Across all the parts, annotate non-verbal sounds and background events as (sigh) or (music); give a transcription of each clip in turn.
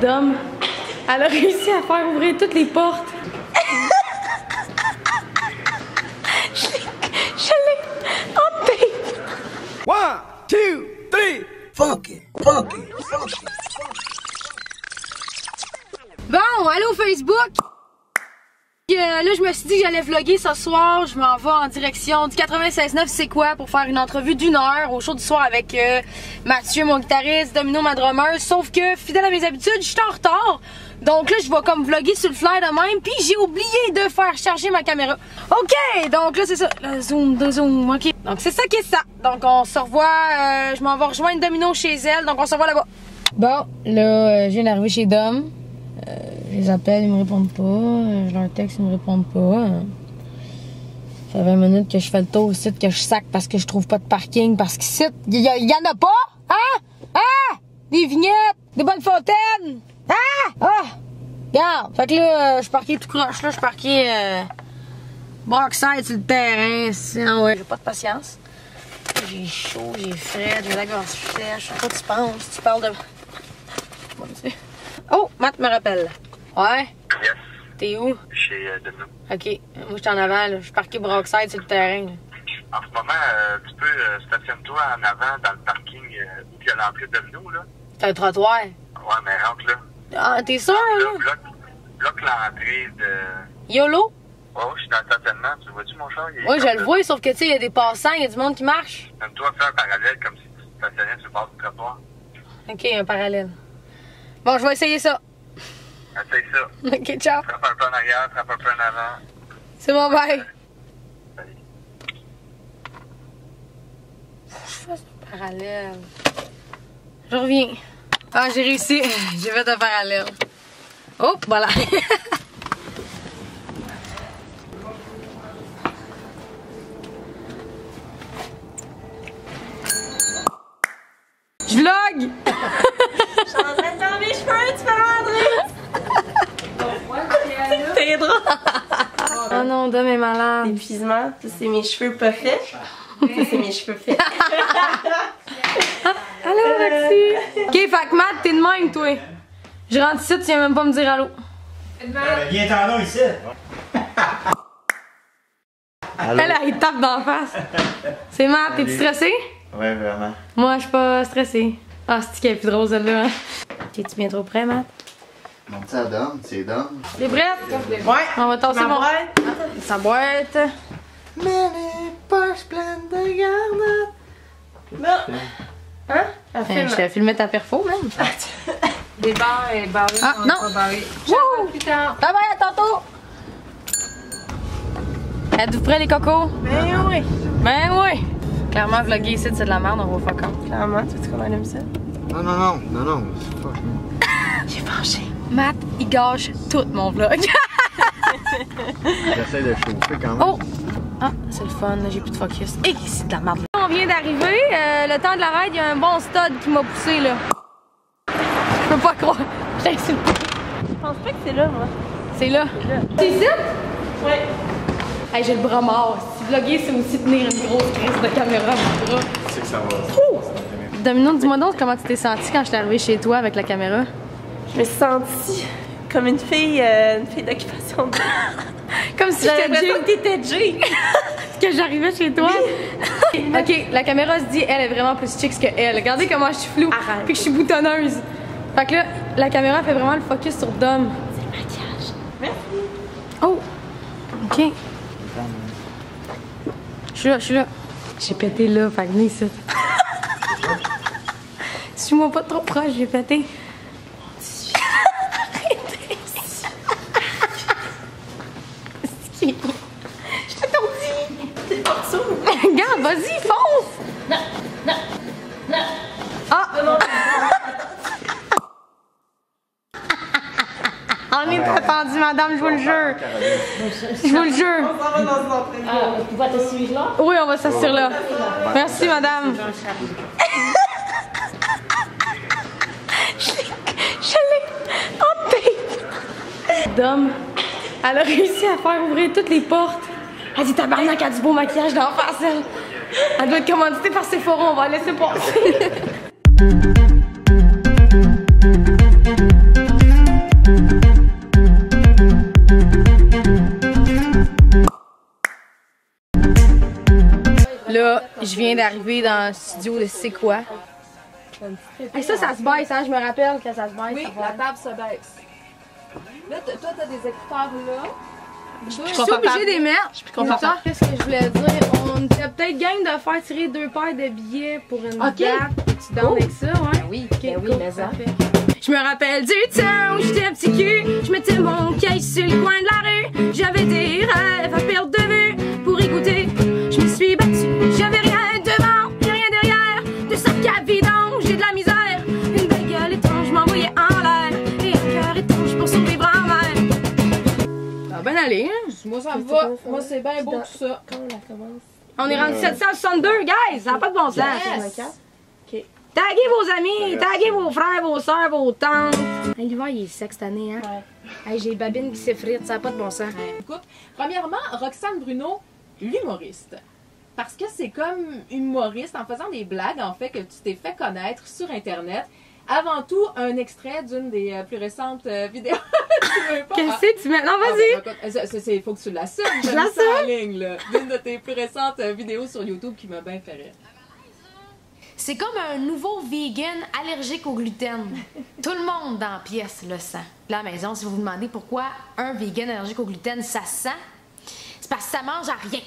Dom, elle a réussi à faire ouvrir toutes les portes. je l'ai, je l'ai en tape. One, two, three. Funky, funky, funky. Bon, allô Facebook! Euh, là, je me suis dit que j'allais vlogger ce soir. Je m'en vais en direction du 96.9 C'est quoi? Pour faire une entrevue d'une heure au show du soir avec euh, Mathieu, mon guitariste, Domino, ma drummer. Sauf que, fidèle à mes habitudes, je suis en retard. Donc là, je vais comme vlogger sur le fly de même. Puis j'ai oublié de faire charger ma caméra. OK! Donc là, c'est ça. Zoom, de zoom. OK. Donc c'est ça qui est ça. Donc on se revoit. euh, je m'en vais rejoindre Domino chez elle. Donc on se revoit là-bas. Bon, là, euh, je viens d'arriver chez Dom. Euh, je les appelle, ils me répondent pas. Euh, Je leur texte, ils me répondent pas. Euh, Ça fait 20 minutes que je fais le tour ici, que je sac parce que je trouve pas de parking. Parce qu'ici, il y, en a pas! Hein? Hein? Des vignettes! Des bonnes fontaines! Hein? Ah! Regarde! Fait que là, euh, je parqué tout croche. Là, je parqué euh, Brockside sur le terrain. c'est- Ah ouais. J'ai pas de patience. J'ai chaud, j'ai frais, j'ai la gorge sèche. À quoi tu penses? Tu parles de... Oh, Matt me rappelle. Ouais? Yes, T'es où? chez euh, Domino. Ok, moi je suis en avant, là. Je suis parqué Brockside sur le terrain. là. En ce moment, euh, tu peux euh, stationner-toi en avant dans le parking euh, où il y a l'entrée de Domino, là. C'est un trottoir? Ouais, mais rentre là. Ah, t'es sûr, Là, là? bloque, bloque l'entrée de... YOLO? Oh, je suis dans le stationnement. Tu vois-tu, mon char? Oui, je le vois, sauf que tu sais, il y a des passants, il y a du monde qui marche. Donne-toi faire un parallèle comme si tu stationnais sur le bord du trottoir. Ok, un parallèle. Bon, je vais essayer ça. Essaye ça. Ok, ciao. Frappe un peu en arrière, frappe un peu en avant. C'est bon, bye. Salut. Je fasse un parallèle. Je reviens. Ah, j'ai réussi. (laughs) J'ai fait un parallèle. Oh, voilà. (laughs) Je vlog! Je suis en train de faire mes cheveux, tu peux rentrer? T'es drôle! Oh non, Dom est malade. Épuisement, ça c'est mes cheveux pas faits. Ça c'est mes cheveux faits. (laughs) Allô, Maxi! Ok, fait que Matt, t'es de même, toi. Je rentre ici, tu viens même pas me dire allô. Viens t'en ici. (laughs) Elle, elle, il tape d'en face. C'est Matt, t'es-tu stressé? Ouais, vraiment. Moi, je suis pas stressée. Ah, c'est qu'elle est plus drôle, celle-là. Hein? T'es-tu bien trop prêt, Matt? Mon petit Adam, c'est Dom. T'es prête? Ouais. On va tasser Ma mon... boîte. Sa boîte. Mais les poches pleines de garde. Non. Hein? Elle Hey, filme. je t'ai filmé ta perfo, même. (laughs) Des barres et barrées. Ah, on non. barrer. Wouh! Plus tard. Bye bye, à tantôt! Êtes-vous prêts, les cocos? Ben oui. Ben oui! Clairement, vlogger ici, c'est de la merde, on va fuck off. Clairement, tu sais qu'on aime ça? Non, non, non, non, non. c'est pas- (laughs) J'ai fâché. Matt, il gâche tout mon vlog. (laughs) J'essaie de chauffer quand même. Oh! Ah, c'est le fun, là, j'ai plus de focus. Et c'est de la merde. On vient d'arriver, euh, le temps de la ride, il y a un bon stud qui m'a poussé, là. Je peux pas croire. (laughs) J'ai insulté. Je pense pas que c'est là, moi. C'est là. C'est ici? Ouais. Hey, j'ai le bras mort. Si vlogger, c'est aussi tenir une grosse crise de caméra, mon bras. Tu sais que ça va. Domino, dis-moi donc comment tu t'es senti quand je suis arrivée chez toi avec la caméra? Je me suis sentie comme une fille, euh, une fille d'occupation de (laughs) Comme si J'avais j'étais l'impression que t'étais (laughs) que j'arrivais chez toi. (laughs) ok, la caméra se dit, elle est vraiment plus chic que elle. Regardez comment je suis floue. Arrête. Puis que je suis boutonneuse. Fait que là, la caméra fait vraiment le focus sur Dom. C'est le maquillage. Merci. Oh! Ok. Je suis là, je suis là. J'ai pété là, fait que venez ici. Suis-moi pas trop proche, j'ai pété. Arrêtez. C'est qui? Je t'ai T'es pas sourd. Regarde, vas-y, fonce! Non, non, non. Ah! Non, non. On est attendu, madame, je vous le jure. Je vous le jure. On va suivre là? Oui, on va s'assurer là. Merci, madame. Je l'ai- je l'ai en tape. Dom, elle a réussi à faire ouvrir toutes les portes. Elle dit tabarnak, elle a du beau maquillage d'en face, elle. Elle doit être commanditée par Sephora, on va la laisser passer. (laughs) d'arriver dans le studio de C'est quoi? Hey, ça, ça se baisse, hein? Je me rappelle que ça se baisse. Oui, la table se baisse. Là, toi, t'as des écouteurs là. Je suis obligée de les mettre. Je suis plus confortable. Qu'est-ce que je voulais dire? On était peut-être gang de faire tirer deux paires de billets pour une Ok. date. Tu donnes avec ça, ouais? oui, Ok, ben oui, cool, mais ça. parfait. Je me rappelle du temps où j'étais un petit cul. Je mettais mon cahier sur le coin de la rue. J'avais des rêves à perdre de vue. Pour écouter, aller, hein? Moi, ça me va. Moi, c'est bien beau tout ça. On est rendu 762, guys! Ça n'a pas de bon sens! Yes. Taguez vos amis, taguez vos frères, vos soeurs, vos tantes. Hey, L'hiver, il est sec cette année, hein? Hey, j'ai babine qui s'effrite, ça n'a pas de bon sens. Écoute, premièrement, Roxane Bruno, l'humoriste. Parce que c'est comme humoriste en faisant des blagues, en fait, que tu t'es fait connaître sur Internet. Avant tout, un extrait d'une des euh, plus récentes euh, vidéos. (laughs) Qu'est-ce que tu mets? Non, Ah, vas-y! ben, ça, ça, c'est- faut que tu l'assumes. Je l'assume. en ligne, là. D'une de tes plus récentes euh, vidéos sur YouTube qui m'a bien fait rire. C'est comme un nouveau vegan allergique au gluten. (laughs) Tout le monde dans la pièce le sent. Là, à la maison, si vous vous demandez pourquoi un vegan allergique au gluten, ça se sent, c'est parce que ça mange à rien.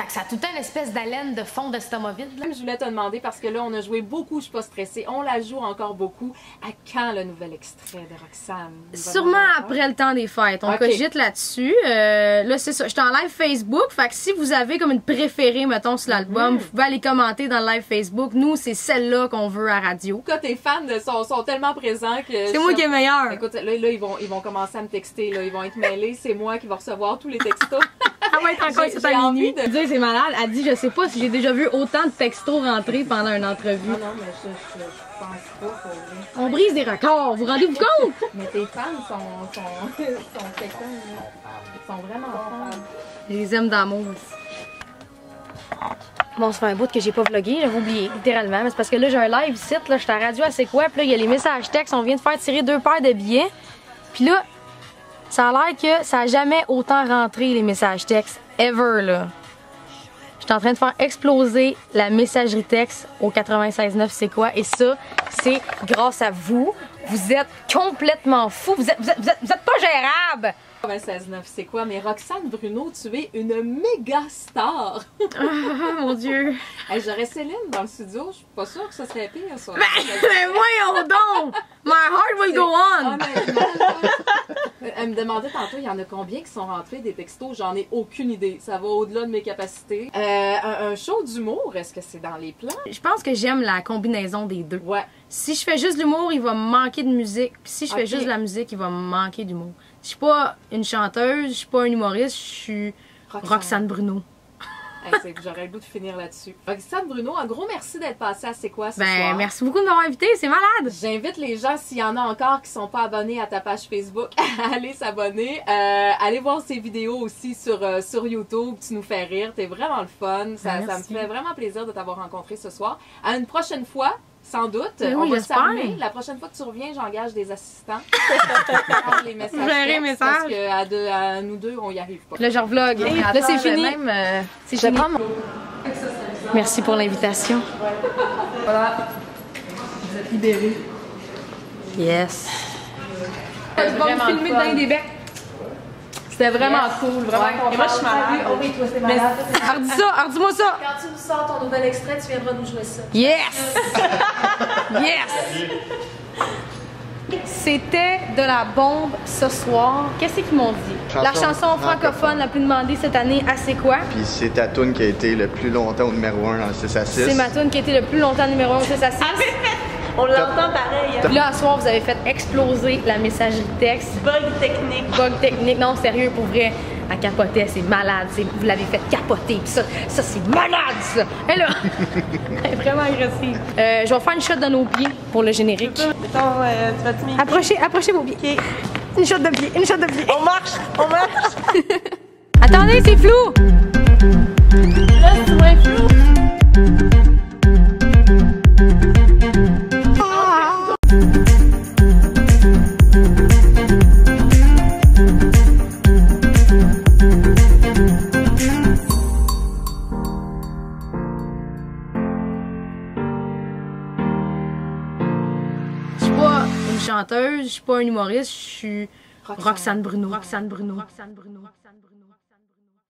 Fait que ça a tout le temps une espèce d'haleine de fond d'estomac vide. là. Je voulais te demander, parce que là, on a joué beaucoup, je suis pas stressée. On la joue encore beaucoup. À quand le nouvel extrait de Roxane? Sûrement après le temps des fêtes. On cogite là-dessus. Euh, là, c'est ça. Je suis en live Facebook. Fait que si vous avez comme une préférée, mettons, sur l'album, vous pouvez aller commenter dans le live Facebook. Nous, c'est celle-là qu'on veut à radio. En tout cas, tes fans sont, sont tellement présents que. C'est moi qui est meilleur. Écoute, là, là, ils, vont, ils vont commencer à me texter, là. Ils vont être mêlés. C'est moi qui vais recevoir tous les textos. (laughs) Elle va être encore envie minuit. de- Dire, c'est malade. Elle dit, je sais pas si j'ai déjà vu autant de textos rentrer pendant une entrevue. non, non, mais je, je, je pense pas, pour. On brise des records. Vous rendez-vous (laughs) compte? Mais tes fans sont, sont, (laughs) sont quelqu'un. Ils sont vraiment fans. Je les aime d'amour aussi. Bon, ça fait un bout que j'ai pas vlogué, j'avais oublié, littéralement. Mais c'est parce que là, j'ai un live site, là, je suis à la radio à C'est quoi, puis là, il y a les messages textes, on vient de faire tirer deux paires de billets. Puis là, ça a l'air que ça a jamais autant rentré, les messages textes, ever, là. Je suis en train de faire exploser la messagerie texte au 96.9 C'est quoi, et ça, c'est grâce à vous. Vous êtes complètement fous, vous êtes, vous êtes, vous êtes, vous êtes pas gérable! 96.9, c'est quoi? Mais Roxane Bruno, tu es une méga star. Oh mon Dieu! (laughs) Hey, J'aurais Céline dans le studio, je suis pas sûre que ce serait pire, ça. Mais (laughs) voyons donc! My heart will go on! Honnêtement, (laughs) Elle me demandait tantôt, il y en a combien qui sont rentrés des textos? J'en ai aucune idée. Ça va au-delà de mes capacités. Euh, un, un show d'humour, est-ce que c'est dans les plans? Je pense que j'aime la combinaison des deux. Ouais. Si je fais juste de l'humour, il va me manquer de musique. Si je fais juste de la musique, il va me manquer d'humour. Je suis pas une chanteuse, je suis pas un humoriste, je suis Roxane Bruno. (laughs) Hey, J'aurais le goût de finir là-dessus. Roxane Bruno, un gros merci d'être passé à C'est quoi ce Ben, soir? merci beaucoup de m'avoir invité, c'est malade! J'invite les gens, s'il y en a encore qui sont pas abonnés à ta page Facebook, (laughs) à aller s'abonner. Euh, allez voir ces vidéos aussi sur, euh, sur YouTube. Tu nous fais rire. T'es vraiment le fun. Ça, Ben, ça me fait vraiment plaisir de t'avoir rencontré ce soir. À une prochaine fois, sans doute. On oui, va s'armer. La prochaine fois que tu reviens, j'engage des assistants. (laughs) Prendre les messages. Textes. Parce que à, deux, à nous deux, on y arrive pas. Là, je revlog. Là, c'est fini. C'est fini. Merci pour l'invitation. Voilà. Vous êtes libérés. Yes. Tu vas me filmer dans des becs. C'était vraiment cool, vraiment Et moi, je suis malade. Oh oui, toi, c'est malade. (laughs) Hardi ça, hardi-moi ça! Quand tu nous sors ton nouvel extrait, tu viendras nous jouer ça. Yes! (laughs) yes! C'était de la bombe ce soir. Qu'est-ce qu'ils m'ont dit? La Chanson chanson francophone la plus demandée cette année, à C'est quoi? Puis c'est ta tune qui a été le plus longtemps au numéro 1 dans le 6 à 6. C'est ma tune qui a été le plus longtemps numéro 1 6 à 6. On l'entend pareil. Puis là, à soir, vous avez fait exploser la messagerie texte. Bug technique. Bug technique. Non, sérieux, pour vrai. Elle capotait, c'est malade. Vous l'avez fait capoter. Puis ça, ça c'est malade, ça. Et là, (laughs) elle est vraiment agressive. Euh, je vais faire une shot de nos pieds pour le générique. Mettons, euh, tu m'y- Approchez, approchez vos pieds. Une shot de pied, une shot de pied. On marche! On marche! (laughs) Attendez, c'est flou! Là, c'est moins flou. Suis pas un humoriste, je suis Roxane Bruno. Roxane Bruno. Roxane Bruno. Roxane Bruno.